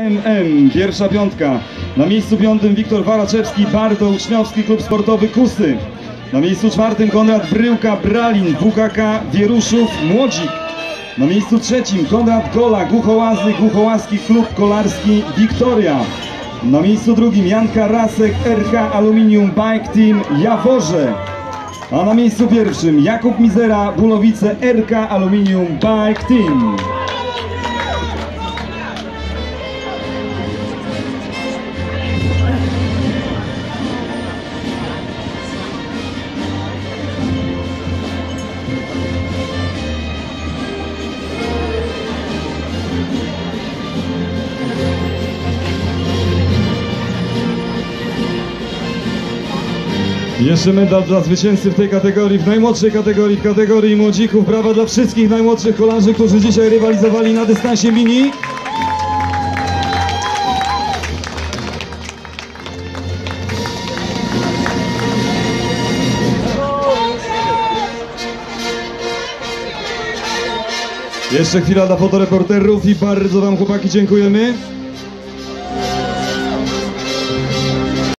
MM, pierwsza piątka. Na miejscu piątym Wiktor Waraczewski, Barto, Uczniowski Klub Sportowy Kusy. Na miejscu czwartym Konrad Bryłka, Bralin, WKK, Wieruszów, Młodzik. Na miejscu trzecim Konrad Gola, Głuchołazy, Głuchołaski Klub Kolarski, Wiktoria. Na miejscu drugim Jan Karasek, RK Aluminium Bike Team, Jaworze. A na miejscu pierwszym Jakub Mizera, Bulowice, RK Aluminium Bike Team. Jeszcze medal dla zwycięzcy w tej kategorii, w najmłodszej kategorii, w kategorii młodzików. Brawa dla wszystkich najmłodszych kolarzy, którzy dzisiaj rywalizowali na dystansie mini. Jeszcze chwila dla fotoreporterów i bardzo Wam chłopaki dziękujemy.